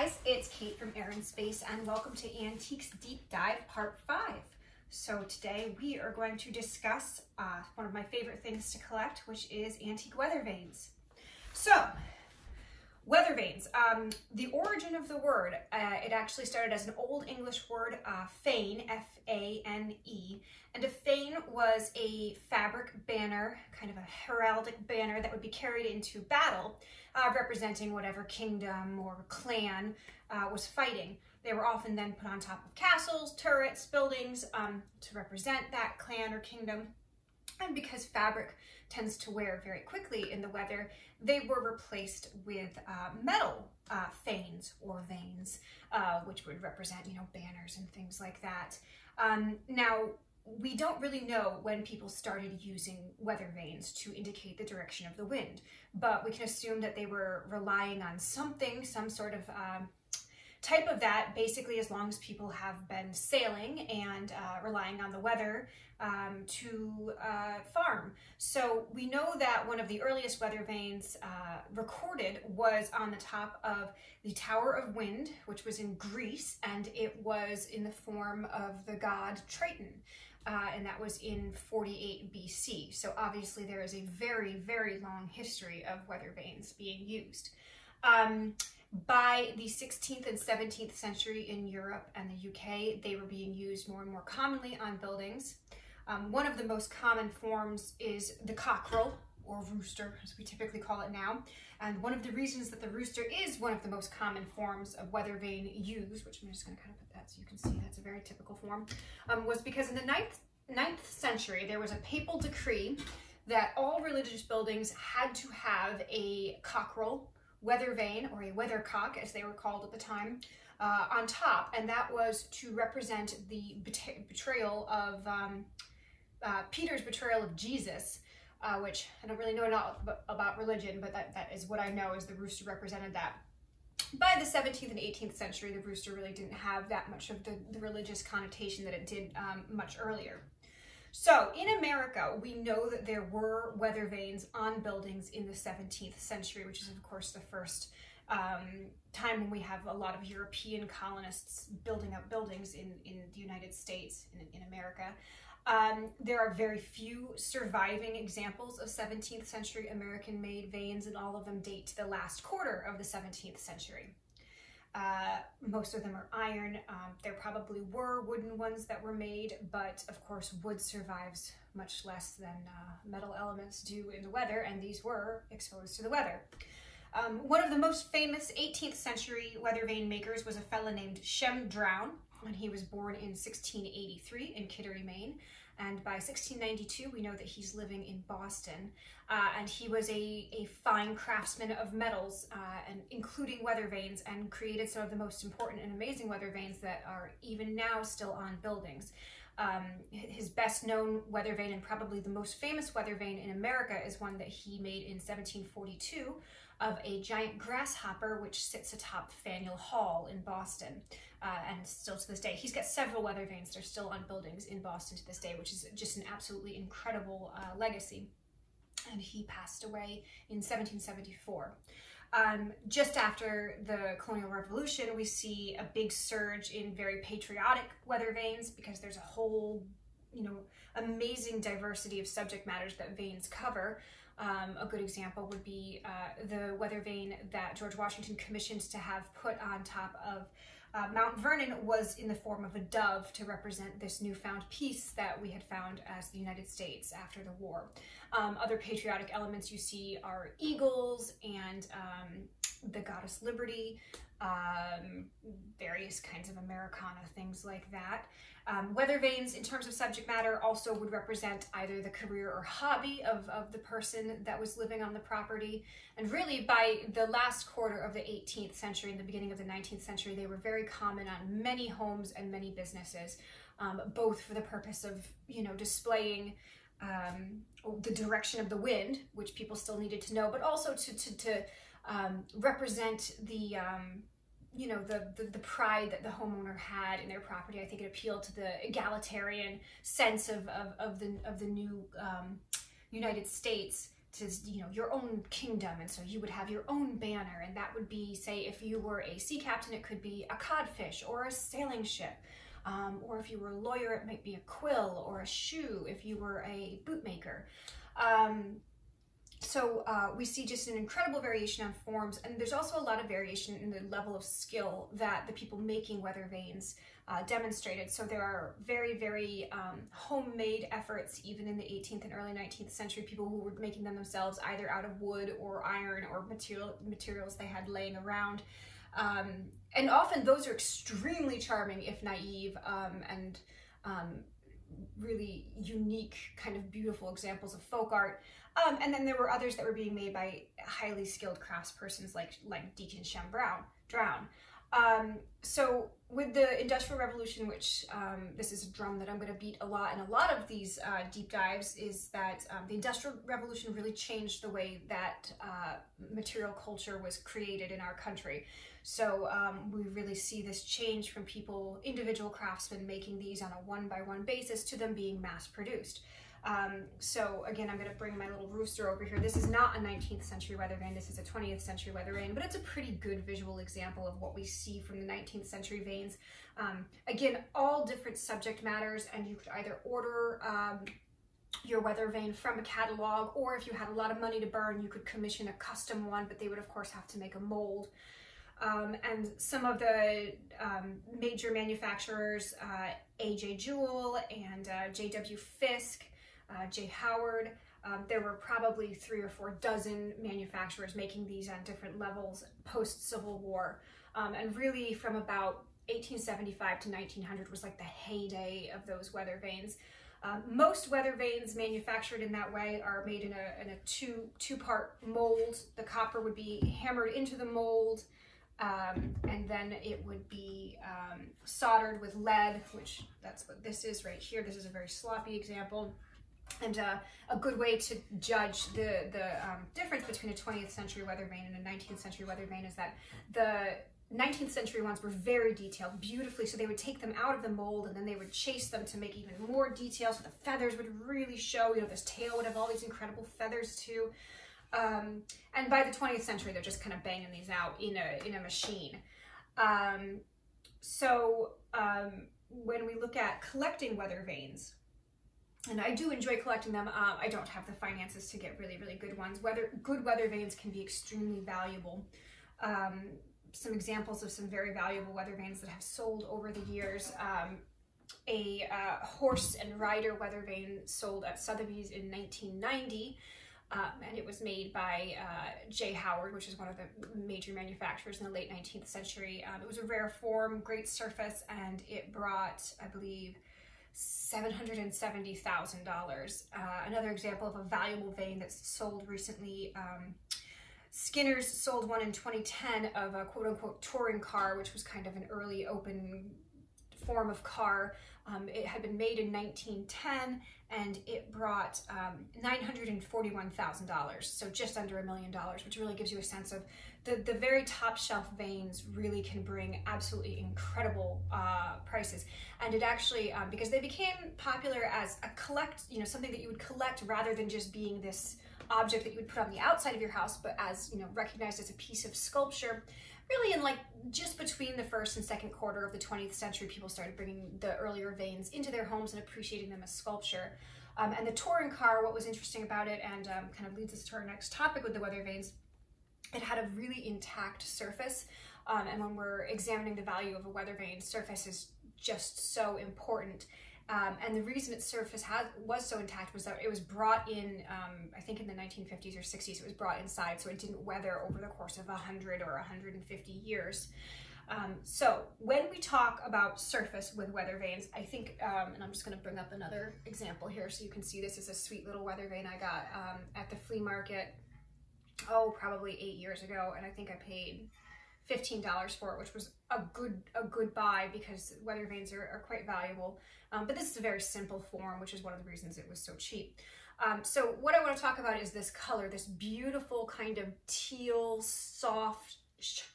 guys, it's Kate from Air Space and welcome to Antiques Deep Dive Part 5. So today we are going to discuss uh, one of my favorite things to collect, which is antique weather vanes. So, weather vanes. Um, the origin of the word, uh, it actually started as an Old English word, uh, fane, F-A-N-E, and a fane was a fabric banner, kind of a heraldic banner that would be carried into battle, uh, representing whatever kingdom or clan uh, was fighting. They were often then put on top of castles, turrets, buildings um, to represent that clan or kingdom. And because fabric tends to wear very quickly in the weather, they were replaced with uh, metal uh, fanes or vanes, uh, which would represent, you know, banners and things like that. Um, now, we don't really know when people started using weather vanes to indicate the direction of the wind, but we can assume that they were relying on something, some sort of um, type of that basically as long as people have been sailing and uh, relying on the weather um, to uh, farm. So we know that one of the earliest weather vanes uh, recorded was on the top of the Tower of Wind, which was in Greece, and it was in the form of the god Triton. Uh, and that was in 48 BC. So obviously there is a very, very long history of weather vanes being used. Um, by the 16th and 17th century in Europe and the UK, they were being used more and more commonly on buildings. Um, one of the most common forms is the cockerel, or rooster, as we typically call it now. And one of the reasons that the rooster is one of the most common forms of weather vane used, which I'm just going to kind of put that so you can see that's a very typical form, um, was because in the 9th, 9th century, there was a papal decree that all religious buildings had to have a cockerel weather vane or a weathercock as they were called at the time uh, on top and that was to represent the betrayal of um, uh, Peter's betrayal of Jesus uh, which I don't really know about religion but that, that is what I know is the rooster represented that. By the 17th and 18th century the rooster really didn't have that much of the, the religious connotation that it did um, much earlier. So in America, we know that there were weather vanes on buildings in the 17th century, which is of course the first um, time when we have a lot of European colonists building up buildings in, in the United States, in, in America. Um, there are very few surviving examples of 17th century American made vanes and all of them date to the last quarter of the 17th century. Uh, most of them are iron. Um, there probably were wooden ones that were made, but of course wood survives much less than uh, metal elements do in the weather, and these were exposed to the weather. Um, one of the most famous 18th century weather vane makers was a fellow named Shem Drown, and he was born in 1683 in Kittery, Maine. And by 1692, we know that he's living in Boston. Uh, and he was a, a fine craftsman of metals, uh, and including weather vanes, and created some of the most important and amazing weather vanes that are even now still on buildings. Um, his best known weather vane and probably the most famous weather vane in America is one that he made in 1742 of a giant grasshopper which sits atop Faneuil Hall in Boston uh, and still to this day. He's got several weather vanes that are still on buildings in Boston to this day, which is just an absolutely incredible uh, legacy. And he passed away in 1774. Um, just after the colonial revolution, we see a big surge in very patriotic weather vanes because there's a whole, you know, amazing diversity of subject matters that vanes cover. Um, a good example would be uh, the weather vane that George Washington commissioned to have put on top of uh, Mount Vernon was in the form of a dove to represent this newfound peace that we had found as the United States after the war. Um, other patriotic elements you see are eagles and um, the goddess Liberty, um, various kinds of Americana, things like that. Um, weather vanes, in terms of subject matter, also would represent either the career or hobby of, of the person that was living on the property. And really, by the last quarter of the 18th century and the beginning of the 19th century, they were very common on many homes and many businesses, um, both for the purpose of, you know, displaying um, the direction of the wind, which people still needed to know, but also to, to, to um, represent the um, you know the, the, the pride that the homeowner had in their property. I think it appealed to the egalitarian sense of of, of the of the new um, United States to you know your own kingdom and so you would have your own banner and that would be say if you were a sea captain it could be a codfish or a sailing ship um, or if you were a lawyer it might be a quill or a shoe if you were a bootmaker um, so uh, we see just an incredible variation on forms and there's also a lot of variation in the level of skill that the people making weather vanes uh, demonstrated. So there are very, very um, homemade efforts, even in the 18th and early 19th century, people who were making them themselves either out of wood or iron or material materials they had laying around. Um, and often those are extremely charming, if naive, um, and um, really unique, kind of beautiful examples of folk art. Um, and then there were others that were being made by highly skilled craftspersons like like Deacon Shem Brown, Drown. Um, so with the Industrial Revolution, which um, this is a drum that I'm going to beat a lot in a lot of these uh, deep dives, is that um, the Industrial Revolution really changed the way that uh, material culture was created in our country. So um, we really see this change from people, individual craftsmen making these on a one-by-one -one basis to them being mass produced. Um, so again, I'm gonna bring my little rooster over here. This is not a 19th century weather vane, this is a 20th century weather vane, but it's a pretty good visual example of what we see from the 19th century vanes. Um, again, all different subject matters, and you could either order um, your weather vane from a catalog, or if you had a lot of money to burn, you could commission a custom one, but they would of course have to make a mold. Um, and some of the um, major manufacturers, uh, AJ Jewell and uh, JW Fisk, uh, J. Howard. Um, there were probably three or four dozen manufacturers making these on different levels post-Civil War. Um, and really from about 1875 to 1900 was like the heyday of those weather vanes. Um, most weather vanes manufactured in that way are made in a, in a two, two-part mold. The copper would be hammered into the mold, um, and then it would be um, soldered with lead, which that's what this is right here. This is a very sloppy example. And uh, a good way to judge the, the um, difference between a 20th century weather vane and a 19th century weather vane is that the 19th century ones were very detailed, beautifully, so they would take them out of the mold and then they would chase them to make even more detail so the feathers would really show, you know, this tail would have all these incredible feathers too. Um, and by the 20th century, they're just kind of banging these out in a, in a machine. Um, so um, when we look at collecting weather vanes, and I do enjoy collecting them. Um, I don't have the finances to get really, really good ones. Weather, good weather vanes can be extremely valuable. Um, some examples of some very valuable weather vanes that have sold over the years. Um, a uh, horse and rider weather vane sold at Sotheby's in 1990. Um, and it was made by uh, J. Howard, which is one of the major manufacturers in the late 19th century. Um, it was a rare form, great surface, and it brought, I believe, $770,000. Uh, another example of a valuable vane that's sold recently. Um, Skinner's sold one in 2010 of a quote unquote touring car, which was kind of an early open form of car. Um, it had been made in 1910 and it brought um, $941,000, so just under a million dollars, which really gives you a sense of the, the very top shelf vanes really can bring absolutely incredible uh, prices. And it actually, um, because they became popular as a collect, you know, something that you would collect rather than just being this object that you would put on the outside of your house, but as, you know, recognized as a piece of sculpture, really in like just between the first and second quarter of the 20th century, people started bringing the earlier vanes into their homes and appreciating them as sculpture. Um, and the touring car, what was interesting about it and um, kind of leads us to our next topic with the weather vanes, it had a really intact surface. Um, and when we're examining the value of a weather vane, surface is just so important. Um, and the reason its surface had, was so intact was that it was brought in, um, I think in the 1950s or 60s, it was brought inside, so it didn't weather over the course of 100 or 150 years. Um, so when we talk about surface with weather vanes, I think, um, and I'm just going to bring up another example here so you can see this is a sweet little weather vane I got um, at the flea market oh, probably eight years ago, and I think I paid $15 for it, which was a good a good buy because weather vanes are, are quite valuable. Um, but this is a very simple form, which is one of the reasons it was so cheap. Um, so what I want to talk about is this color, this beautiful kind of teal, soft,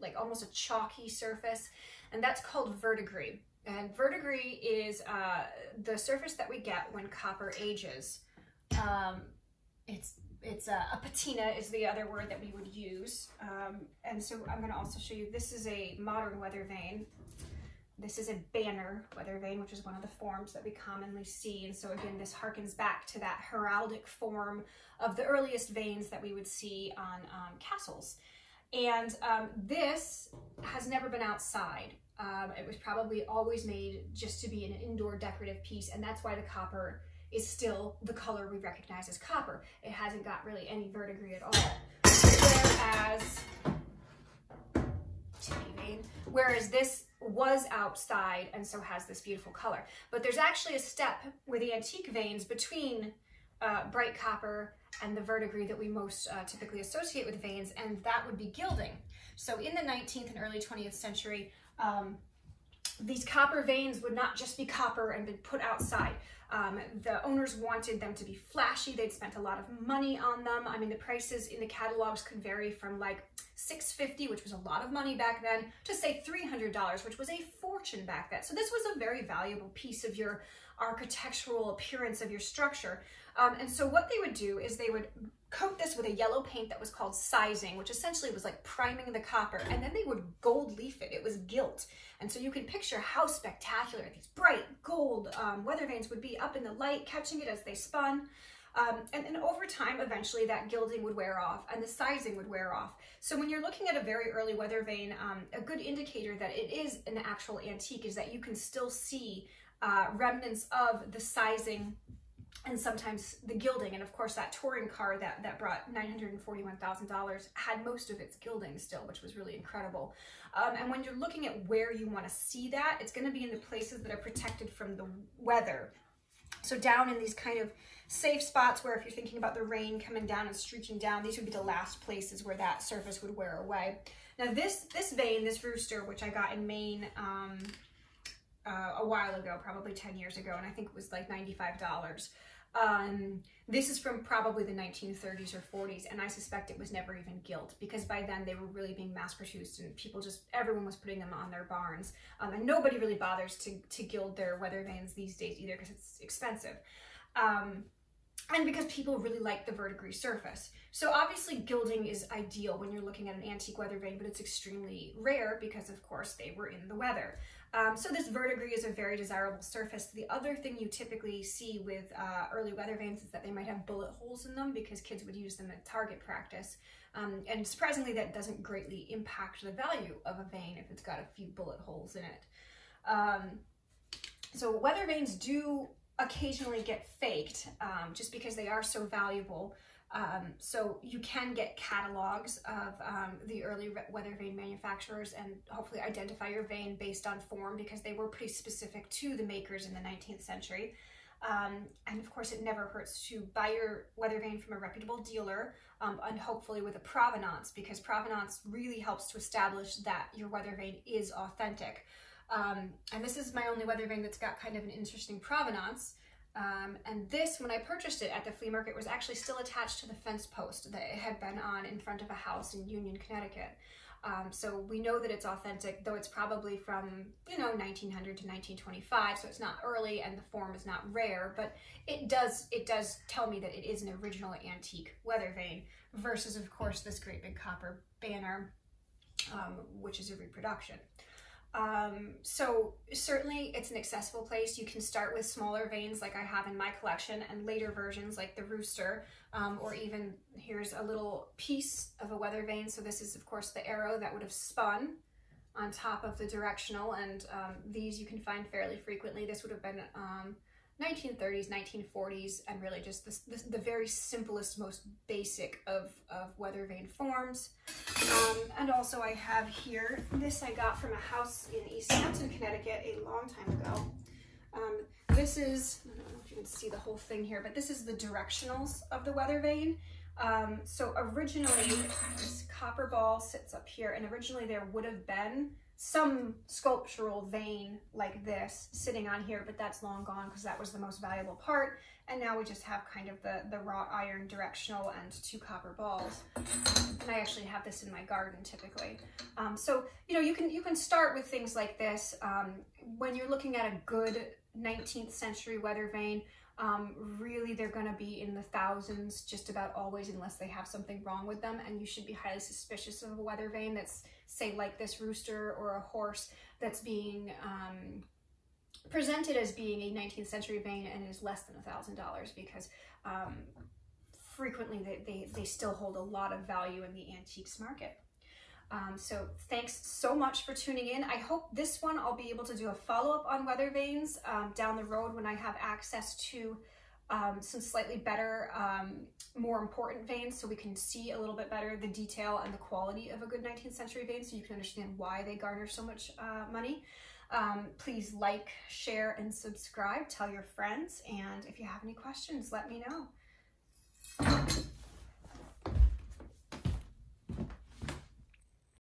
like almost a chalky surface, and that's called verdigris. And verdigris is uh, the surface that we get when copper ages. Um, it's it's a, a, patina is the other word that we would use. Um, and so I'm gonna also show you, this is a modern weather vane. This is a banner weather vane, which is one of the forms that we commonly see. And so again, this harkens back to that heraldic form of the earliest vanes that we would see on um, castles. And um, this has never been outside. Um, it was probably always made just to be an indoor decorative piece, and that's why the copper is still the color we recognize as copper. It hasn't got really any verdigris at all. Whereas, whereas this was outside and so has this beautiful color. But there's actually a step with the antique vanes between uh, bright copper and the verdigris that we most uh, typically associate with vanes, and that would be gilding. So in the 19th and early 20th century, um, these copper vanes would not just be copper and been put outside. Um, the owners wanted them to be flashy. They'd spent a lot of money on them. I mean, the prices in the catalogs could vary from like 650 which was a lot of money back then, to say $300, which was a fortune back then. So this was a very valuable piece of your architectural appearance of your structure. Um, and so what they would do is they would coat this with a yellow paint that was called sizing, which essentially was like priming the copper, and then they would gold leaf it. It was gilt. And so you can picture how spectacular these bright gold um, weather vanes would be up in the light, catching it as they spun. Um, and then over time, eventually that gilding would wear off and the sizing would wear off. So when you're looking at a very early weather vane, um, a good indicator that it is an actual antique is that you can still see uh, remnants of the sizing and sometimes the gilding. And of course, that touring car that, that brought $941,000 had most of its gilding still, which was really incredible. Um, and when you're looking at where you want to see that, it's going to be in the places that are protected from the weather. So down in these kind of safe spots where if you're thinking about the rain coming down and streaking down, these would be the last places where that surface would wear away. Now this, this vane, this rooster, which I got in Maine um, uh, a while ago, probably 10 years ago, and I think it was like $95. Um, this is from probably the 1930s or 40s, and I suspect it was never even gilt because by then they were really being mass produced and people just, everyone was putting them on their barns. Um, and nobody really bothers to, to gild their weather vanes these days either because it's expensive. Um, and because people really like the verdigris surface. So obviously gilding is ideal when you're looking at an antique weather vane, but it's extremely rare because of course they were in the weather. Um, so this verdigris is a very desirable surface. The other thing you typically see with uh, early weather vanes is that they might have bullet holes in them because kids would use them at target practice. Um, and surprisingly, that doesn't greatly impact the value of a vane if it's got a few bullet holes in it. Um, so weather vanes do occasionally get faked um, just because they are so valuable. Um, so you can get catalogs of um, the early weather vane manufacturers and hopefully identify your vane based on form because they were pretty specific to the makers in the 19th century. Um, and of course, it never hurts to buy your weather vane from a reputable dealer um, and hopefully with a provenance because provenance really helps to establish that your weather vane is authentic. Um, and this is my only weather vane that's got kind of an interesting provenance. Um, and this, when I purchased it at the flea market, was actually still attached to the fence post that it had been on in front of a house in Union, Connecticut. Um, so we know that it's authentic, though it's probably from, you know, 1900 to 1925, so it's not early and the form is not rare, but it does, it does tell me that it is an original antique weather vane versus, of course, this great big copper banner, um, which is a reproduction. Um, so certainly it's an accessible place. You can start with smaller vanes like I have in my collection and later versions like the Rooster, um, or even here's a little piece of a weather vane. So this is of course the arrow that would have spun on top of the directional and um, these you can find fairly frequently. This would have been um, 1930s, 1940s, and really just this, this, the very simplest, most basic of, of weather vane forms. Um, and also I have here, this I got from a house in East Hampton, Connecticut a long time ago. Um, this is, I don't know if you can see the whole thing here, but this is the directionals of the weather vane. Um, so originally, this copper ball sits up here, and originally there would have been some sculptural vane like this sitting on here, but that's long gone because that was the most valuable part. And now we just have kind of the, the wrought iron directional and two copper balls. And I actually have this in my garden typically. Um, so, you know, you can, you can start with things like this. Um, when you're looking at a good 19th century weather vane, Um, really, they're going to be in the thousands just about always unless they have something wrong with them. And you should be highly suspicious of a weather vane that's, say, like this rooster or a horse that's being um, presented as being a 19th century vane and is less than a $1,000 because um, frequently they, they, they still hold a lot of value in the antiques market. Um, so thanks so much for tuning in. I hope this one I'll be able to do a follow-up on weather vanes um, down the road when I have access to um, some slightly better, um, more important vanes so we can see a little bit better the detail and the quality of a good 19th century vane so you can understand why they garner so much uh, money. Um, please like, share, and subscribe. Tell your friends. And if you have any questions, let me know.